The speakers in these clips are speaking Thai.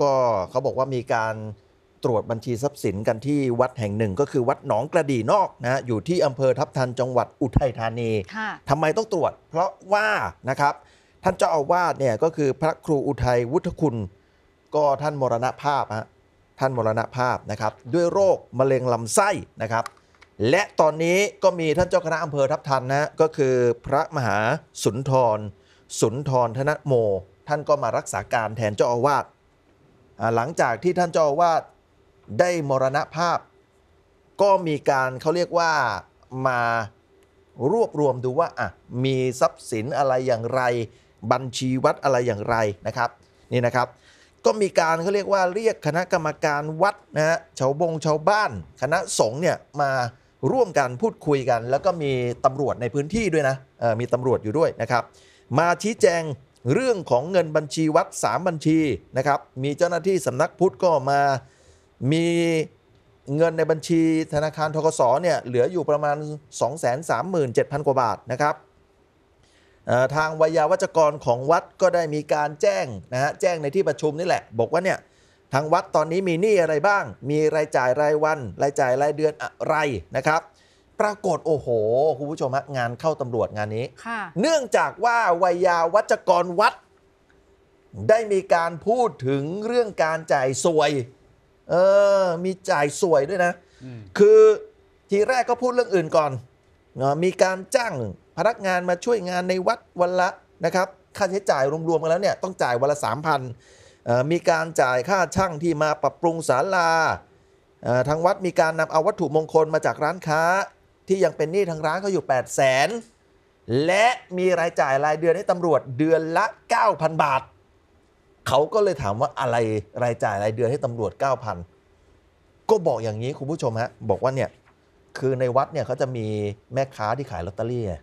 ก็เขาบอกว่ามีการตรวจบัญชีทรัพย์สินกันที่วัดแห่งหนึ่ง ก็คือวัดหนองกระดี่นอกนะฮะอยู่ที่อำเภอทับทันจังหวัดอุทัยธานีค่ะทำไมต้องตรวจ เพราะว่านะครับ ท่านเจ้าอาวาสเนี่ยก็คือพระครูอุทัยวุฒคุณ ก็ท่านมรณภาพฮะท่านมรณภาพนะครับ ด้วยโรคมะเร็งลำไส้นะครับ และตอนนี้ก็มีท่านเจ้าคณะอำเภอทับทันนะก็คือพระมหาสุนทร สุนทรธนโม ท่านก็มารักษาการแทนเจ้าอาวาสอ่า หลังจากที่ท่านเจ้าอาวาสได้มรณภาพ ก็มีการเขาเรียกว่ามารวบรวมดูว่าอะมีทรัพย์สินอะไรอย่างไร บัญชีวัดอะไรอย่างไรนะครับนี่นะครับก็มีการเขาเรียกว่าเรียกคณะกรรมการวัดนะฮะชาวบงชาวบ้าน คณะสงฆ์เนี่ยมาร่วมกันพูดคุยกัน แล้วก็มีตำรวจในพื้นที่ด้วยนะมีตำรวจอยู่ด้วยนะครับ มาชี้แจง เรื่องของเงินบัญชีวัด 3 บัญชีนะครับมีเจ้าหน้าที่สำนักพุทธก็มามีเงินในบัญชีธนาคารทกสเนี่ยเหลืออยู่ประมาณ 237,000 กว่าบาทนะครับทางวิยาวัจกรของวัดก็ได้มีการแจ้งนะฮะแจ้งในที่ประชุมนี่แหละ บอกว่าเนี่ยทางวัดตอนนี้มีหนี้อะไรบ้าง มีรายจ่ายรายวัน รายจ่ายรายเดือนอะไรนะครับ ปรากฏโอ้โห คุณผู้ชมฮะงานเข้าตำรวจงานนี้ ค่ะเนื่องจากว่าวิยาวัจกรวัด ได้มีการพูดถึงเรื่องการจ่ายสวย เออ มีจ่ายสวยด้วยนะ อืมคือทีแรกก็พูดเรื่องอื่นก่อนเอ่อมีการจ้างพนักงานมาช่วยงานในวัดวันละนะครับ ค่าใช้จ่ายรวมๆกันแล้วเนี่ยต้องจ่ายวันละ 3,000มีการจ่ายค่าช่างที่มาปรับปรุงศาลาเอ่อทางวัดมีการนำเอาวัตถุมงคลมาจากร้านค้า ที่ยังเป็นหนี้ทางร้านเขาอยู่ 8 0 0แสนและมีรายจ่ายรายเดือนให้ตำรวจเดือนละ 9,000 บาท เขาก็เลยถามว่าอะไรรายจ่ายรายเดือนให้ตำรวจ 9,000 ก็บอกอย่างนี้คุณผู้ชมฮะบอกว่าเนี่ยคือในวัดเนี่ยเขาจะมีแม่ค้าที่ขายลอตเตอรี่ไง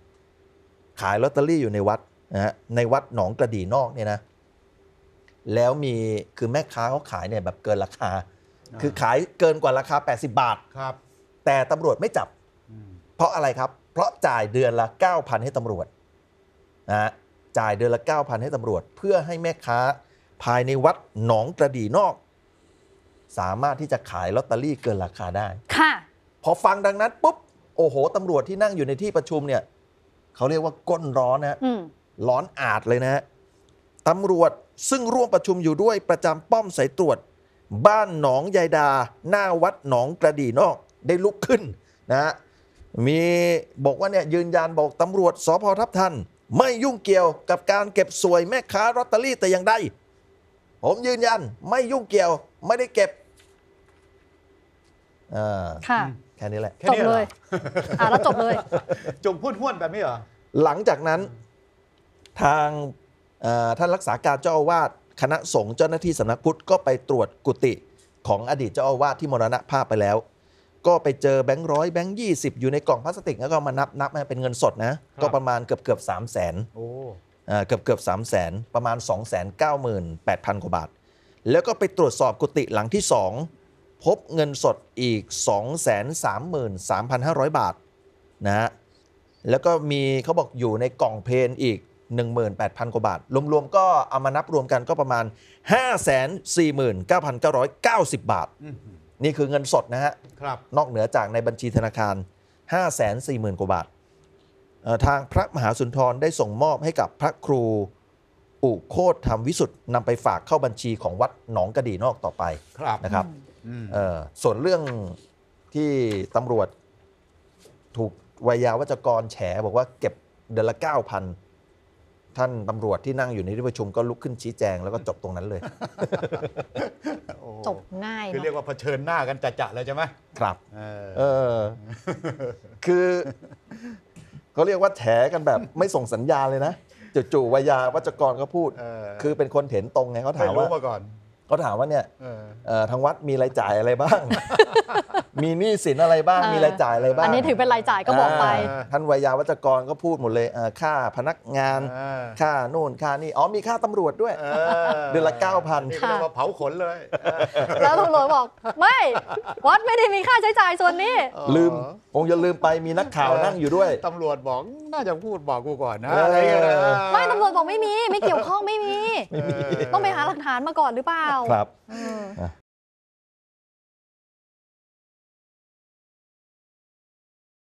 ขายลอตเตอรี่อยู่ในวัดนะฮะในวัดหนองกระดี่นอกเนี่ยนะ แล้วมีคือแม่ค้าเขาขายเนี่ยแบบเกินราคา คือขายเกินกว่าราคา 80 บาทครับ แต่ตำรวจไม่จับอืม เพราะอะไรครับ เพราะจ่ายเดือนละ 9,000 ให้ตำรวจนะฮะจ่ายเดือนละ 9,000 ให้ตำรวจ เพื่อให้แม่ค้าภายในวัดหนองกระดี่นอก สามารถที่จะขายลอตเตอรี่เกินราคาได้ ค่ะ พอฟังดังนั้นปุ๊บ โอ้โหตำรวจที่นั่งอยู่ในที่ประชุมเนี่ยเขาเรียกว่าก้นร้อนนะฮะอืมร้อนอาดเลยนะฮะตำรวจซึ่งร่วมประชุมอยู่ด้วยประจำป้อมสายตรวจ บ้านหนองยายดา หน้าวัดหนองกระดี่นอกได้ลุกขึ้นนะฮะ มีบอกว่าเนี่ยยืนยันบอกตำรวจสพทับทัน ไม่ยุ่งเกี่ยวกับการเก็บสวยแม่ค้าลอตเตอรี่แต่อย่างใดผมยืนยันไม่ยุ่งเกี่ยวไม่ได้เก็บอ่าค่ะแค่นี้แหละแค่จบนี้หรเลอยอะแล้วจบเลย จงพูดห้วนแบบนี้เหรอ หลังจากนั้นทางเอ่อท่านรักษาการเจ้าอาวาสคณะสงฆ์เจ้าหน้าที่สำนักพุทธก็ไปตรวจกุฏิของอดีตเจ้าอาวาสที่มรณภาพไปแล้ว ก็ไปเจอแบงค์ร้อยแบงค์ยี่สิบอยู่ในกล่องพลาสติกแล้วก็มานับนับให้เป็นเงินสดนะครับก็ประมาณเกือบเกือบสามแสนโอ้เกือบเกือบสามแสนประมาณ2 9 8 0 0 0กว่าบาท แล้วก็ไปตรวจสอบกุฏิหลังที่ 2 พบเงินสดอีก 233,500 บาทนะฮะแล้วก็มีเขาบอกอยู่ในกล่องเพลนอีก 18,000 กว่าบาท รวมๆ ก็เอามานับรวมกันก็ประมาณ 549,990 บาทอื้อหือ นี่คือเงินสดนะฮะครับนอกเหนือจากในบัญชีธนาคาร 540,000 กว่าบาทเอ่อทางพระมหาสุนทรได้ส่งมอบให้กับพระครูอุโคตธรรมวิสุทธ์นำไปฝากเข้าบัญชีของวัดหนองกระดีนอกต่อไปครับนะครับอืมเอ่อส่วนเรื่องที่ตำรวจถูกวายาวัจกรแฉบอกว่าเก็บเดือนละ 9,000 ท่านตำรวจที่นั่งอยู่ในที่ประชุมก็ลุกขึ้นชี้แจงแล้วก็จบตรงนั้นเลยโอ้จบง่ายคือเนเรียกอะว่าเผชิญหน้ากันจะๆเลยใช่ไหมครับเออเออคือเขาเรียกว่าแฉกันแบบไม่ส่งสัญญาณเลยนะจู่ๆวายาวัจกรก็พูดเออคือเป็นคนเห็นตรงไงเขาไม่ถามรู้ว่ามาก่อนเขาถามว่าเนี่ยเออเอ่อทางวัดมีรายจ่ายอะไรบ้าง มีหนี้สินอะไรบ้างเออมีรายจ่ายอะไรบ้างอันนี้ถือเป็นรายจ่ายก็บอกไปาท่านวัยยาวัจกรก็พูดหมดเลยเอ่อค่าพนักงานเออค่าโน่นค่านี่ อ๋อมีค่าตำรวจด้วยเอเดือนละ 9,000นี่ก็เรียกว่าเผาขนเลยเออแล้วตำรวจบอก ไม่ วัดไม่ได้มีค่าใช้จ่ายส่วนนี้ ลืมคงจะลืมไปมีนักข่าวนั่งอยู่ด้วยตำรวจบอกน่าจะพูดบอกกูก่อนนะเออออะไรอย่างเงี้ยนะไม่ตำรวจบอกไม่มีไม่เกี่ยวข้องไม่มี ต้องไปหาหลักฐานมาก่อนหรือเปล่าครับเออ